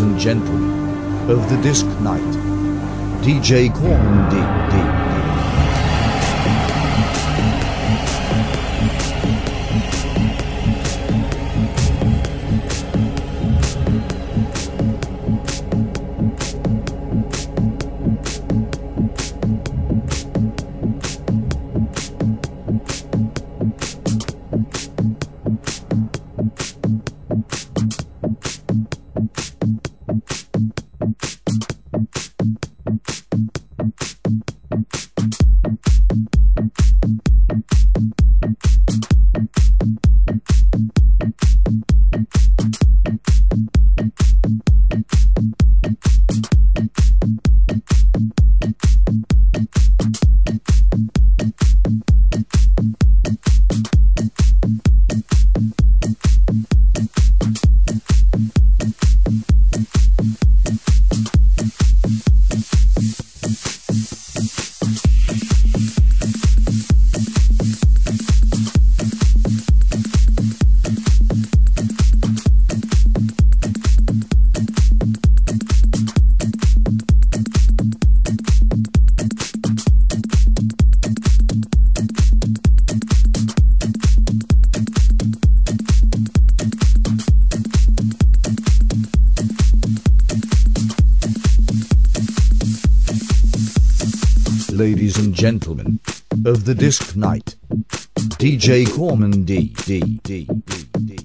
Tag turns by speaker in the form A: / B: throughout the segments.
A: and gentlemen of the Disc Night, DJ CoreMan D. D. the Disc Night, DJ CoreMan D. D. D. D. D.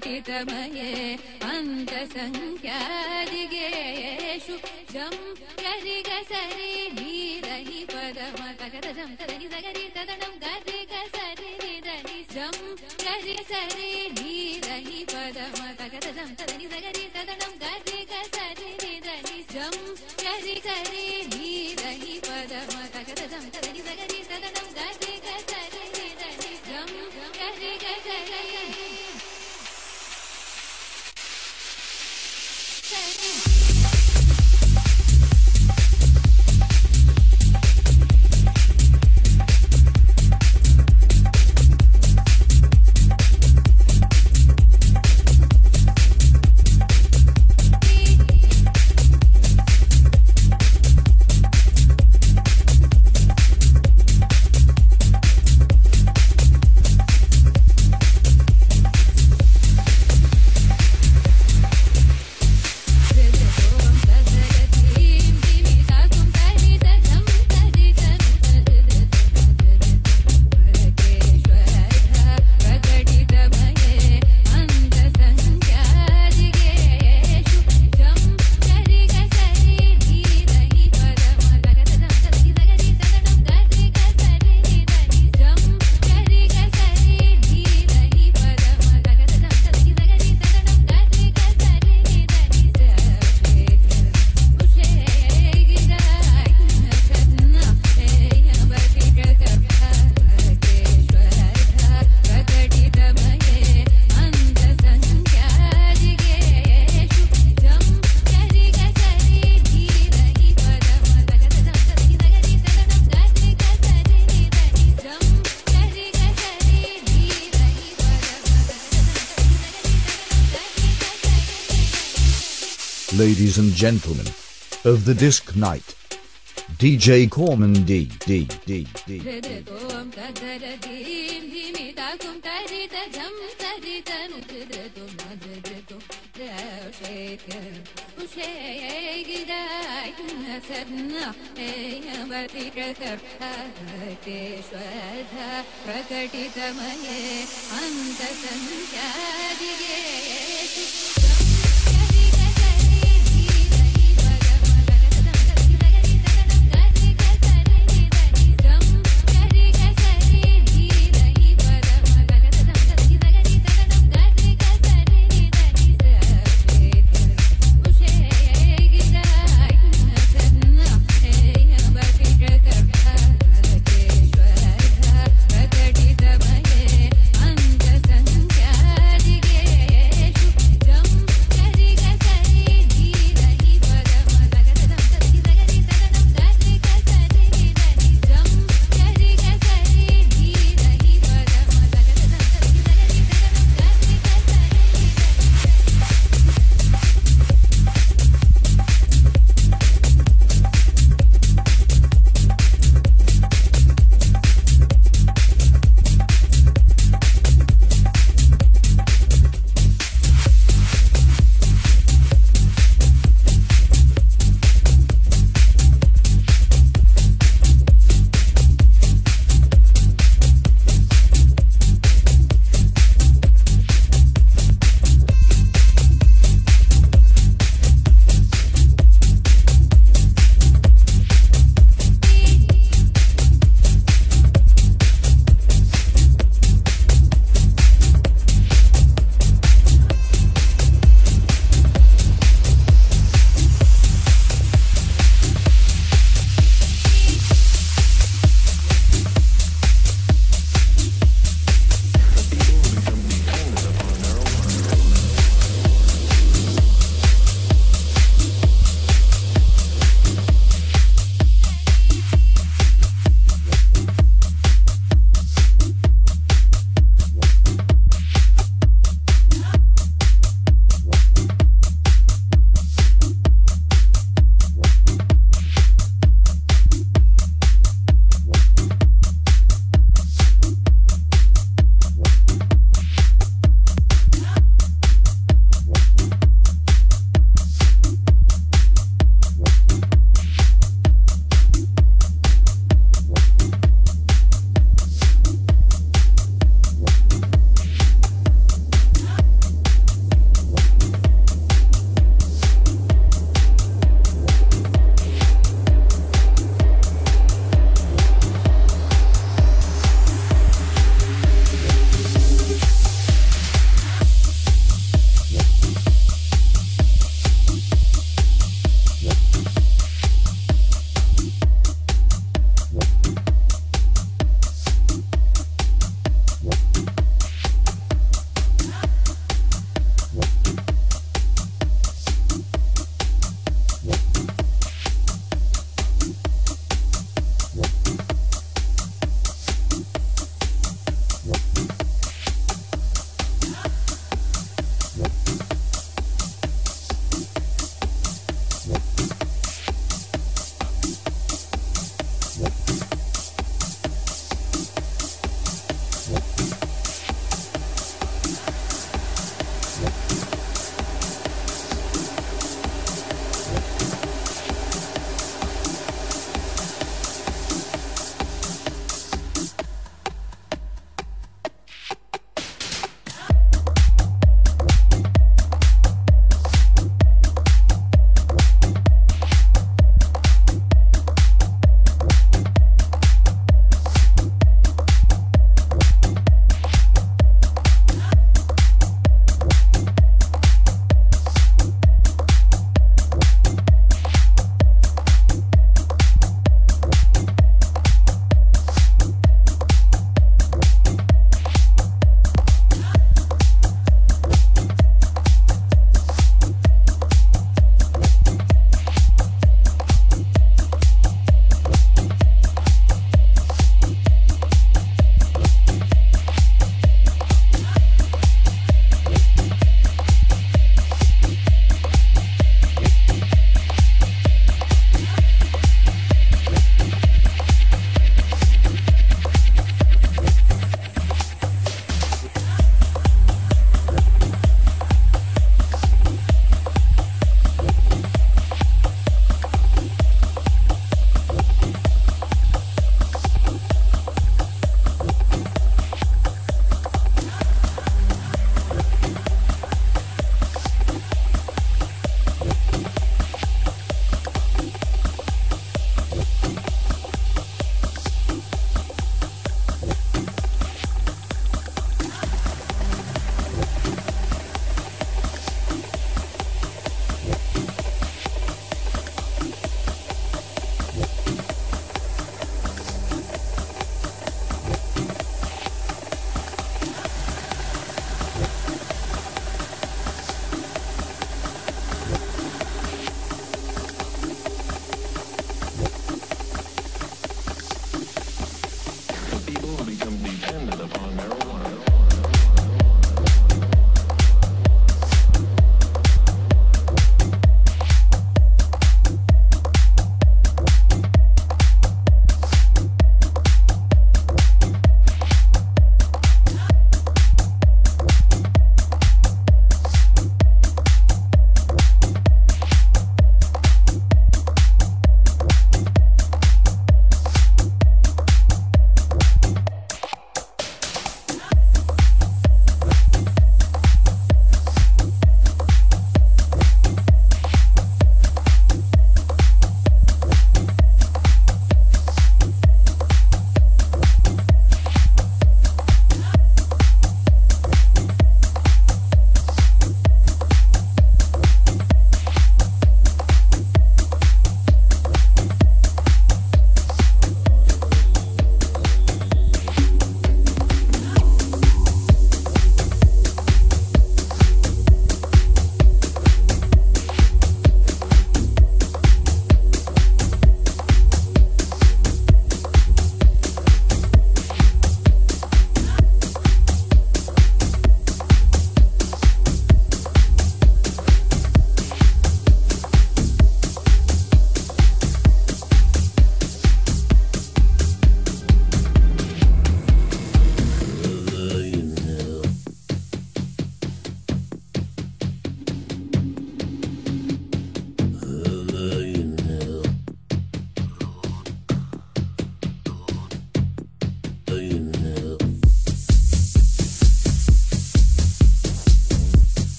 B: पठितमये अन्तसङ्ग gentlemen, of the disc night. DJ CoreMan D D D D.
C: شيء جداي نسبنا يا بتي كثر هاتي شوالها ركتي تمي
A: أنت سنجادي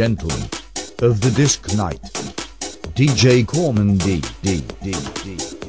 A: gentlemen of the Disc Night, DJ CoreMan D. D. D. D.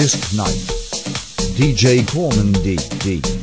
A: disc night, DJ CoreMan D.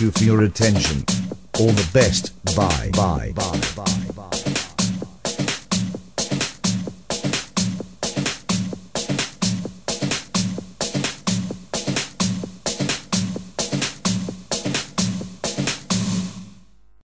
A: you for your attention. All the best.